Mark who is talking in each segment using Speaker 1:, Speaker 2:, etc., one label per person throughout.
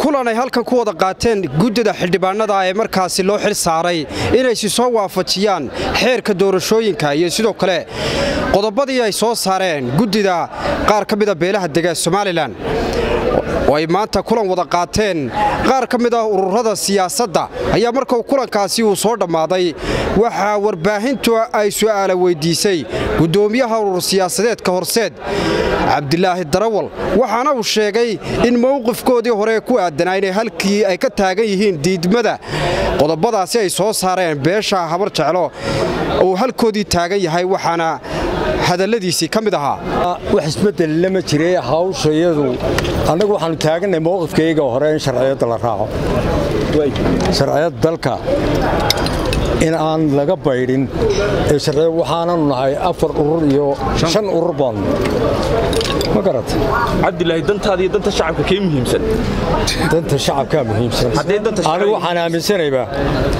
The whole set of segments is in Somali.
Speaker 1: kulan ay halkan ku wada qaateen guddida xildhibaanada ee markaasi loo xil saaray inaysi soo waafajiyaan xeerka doorashooyinka iyo sidoo kale qodobadii ay soo saareen guddida qaar ka mida beelaha dega somalilan oo ay maanta kulan wada qaateen. Qaar ka mid ah ururada siyaasadda ayaa markuu kulankaasi uu soo dhammaaday. Waxaa warbaahintu ay su'aala weyddiisay guddoomiyaha urur siyaasadeedka horseed. Cabdilaahi darawal waxaana uu sheegay in mowqifkoodii hore ku aadanaa inay halkii ay ka taagan yihiin diidmada. Qodobadaasi ay soo saareen beesha habar jeclo. Uu halkoodii taagan yahay waxaana hadalladiisii ka mid ahaa.
Speaker 2: Wax isbeddel lama jire hawshayadu annagu waxaannu taagannahay mowqifkayga hore in sharciyadda la raaco. Sharciyadda dalka in aan laga baydhin ee waxaananu nahay afar urur iyo shan urur baannu ma garata
Speaker 3: cabdilaahi dantaada iyo danta shacabka kee muhiimsan.
Speaker 2: Danta shacabkaa muhiimsan. Anigu waxaan aaminsanaybaa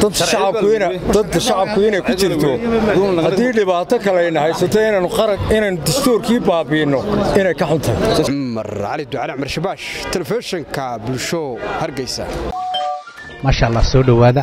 Speaker 2: danta shacabku inay ku jirto. Haddii dhibaato kalayna haysato inaynu dastuurkii baabiinno inay ka xun tahay
Speaker 1: cumar cali ducale cumar shabaash telefishinka bulsho hargeysa.
Speaker 4: Maasha allah soo dhowaada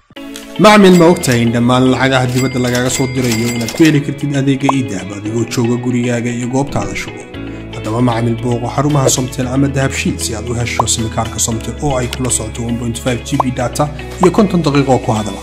Speaker 5: macmil ma ogtahay in dhammaan lacagaha dibadda lagaaga soo dirayo inaad ku heli kartid adeegga iidahab adigoo jooga gurigaaga iyo goobtaada shugo haddaba macmil booqo xarumaha somtel ama dahabshiid si aad u hesho simikaarka somtel oo ay kula socoto g b data iyo konton daqiiqoo ku hadala